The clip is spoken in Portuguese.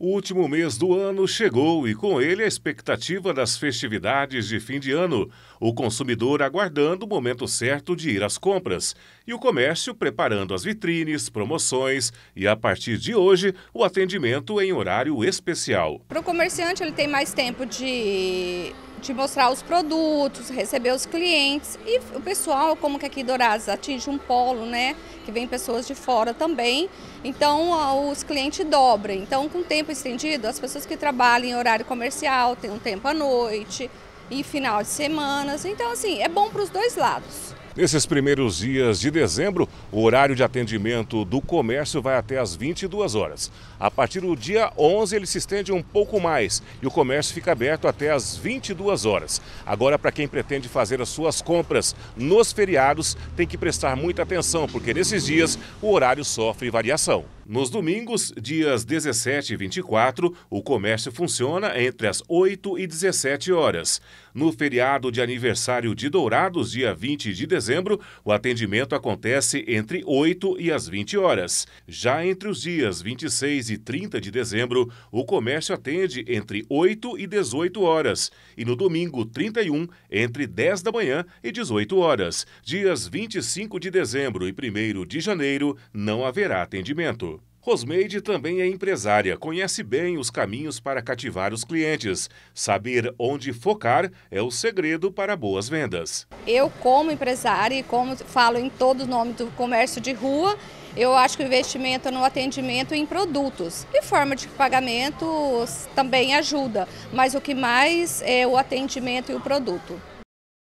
O último mês do ano chegou e com ele a expectativa das festividades de fim de ano. O consumidor aguardando o momento certo de ir às compras e o comércio preparando as vitrines, promoções e a partir de hoje o atendimento em horário especial. Para o comerciante ele tem mais tempo de de mostrar os produtos, receber os clientes e o pessoal, como que aqui Dourados atinge um polo, né, que vem pessoas de fora também, então os clientes dobram. Então, com tempo estendido, as pessoas que trabalham em horário comercial têm um tempo à noite e final de semanas. Então, assim, é bom para os dois lados. Nesses primeiros dias de dezembro, o horário de atendimento do comércio vai até às 22 horas. A partir do dia 11, ele se estende um pouco mais e o comércio fica aberto até às 22 horas. Agora, para quem pretende fazer as suas compras nos feriados, tem que prestar muita atenção, porque nesses dias o horário sofre variação. Nos domingos, dias 17 e 24, o comércio funciona entre as 8 e 17 horas. No feriado de aniversário de Dourados, dia 20 de dezembro, o atendimento acontece entre 8 e as 20 horas. Já entre os dias 26 e 30 de dezembro, o comércio atende entre 8 e 18 horas. E no domingo 31, entre 10 da manhã e 18 horas. Dias 25 de dezembro e 1 de janeiro, não haverá atendimento. Rosmeide também é empresária, conhece bem os caminhos para cativar os clientes. Saber onde focar é o segredo para boas vendas. Eu, como empresária e como falo em todo o nome do comércio de rua, eu acho que o investimento no atendimento em produtos e forma de pagamento também ajuda, mas o que mais é o atendimento e o produto.